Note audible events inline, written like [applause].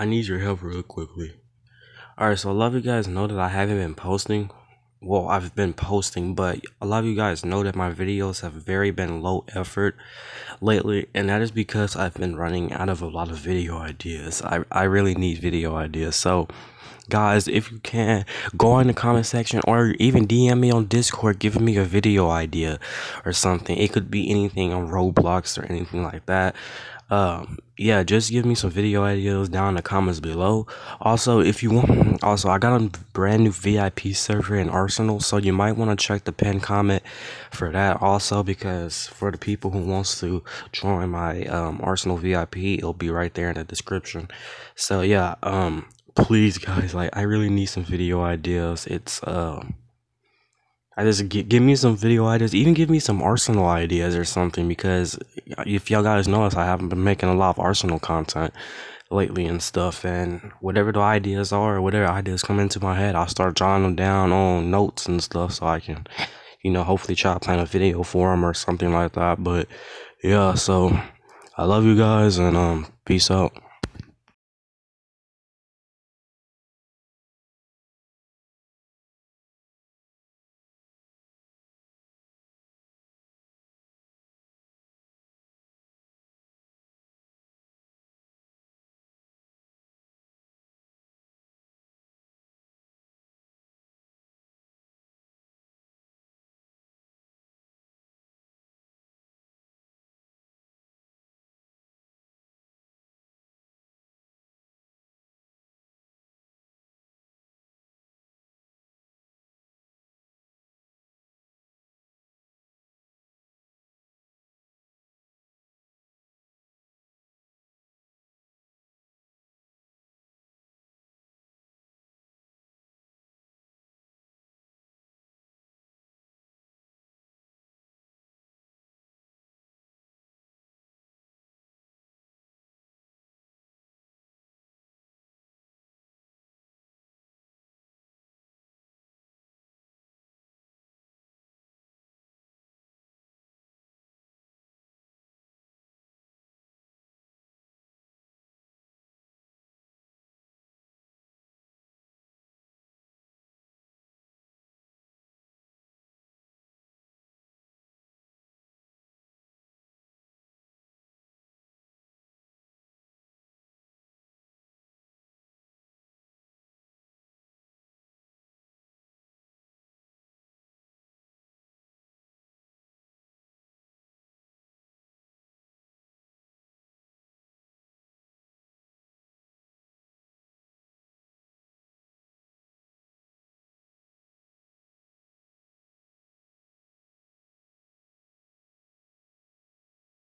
I need your help real quickly. Alright, so a lot of you guys know that I haven't been posting. Well, I've been posting, but a lot of you guys know that my videos have very been low effort lately, and that is because I've been running out of a lot of video ideas. I, I really need video ideas. So guys if you can go in the comment section or even dm me on discord giving me a video idea or something. It could be anything on roblox or anything like that. Um yeah just give me some video ideas down in the comments below. Also if you want [clears throat] also i got a brand new vip server in arsenal so you might want to check the pin comment for that also because for the people who wants to join my um, arsenal vip it'll be right there in the description. So yeah um please guys like i really need some video ideas it's um I just give, give me some video ideas, even give me some Arsenal ideas or something because if y'all guys notice, I haven't been making a lot of Arsenal content lately and stuff. And whatever the ideas are, whatever ideas come into my head, I'll start jotting them down on notes and stuff so I can, you know, hopefully try to plan a video for them or something like that. But yeah, so I love you guys and um, peace out.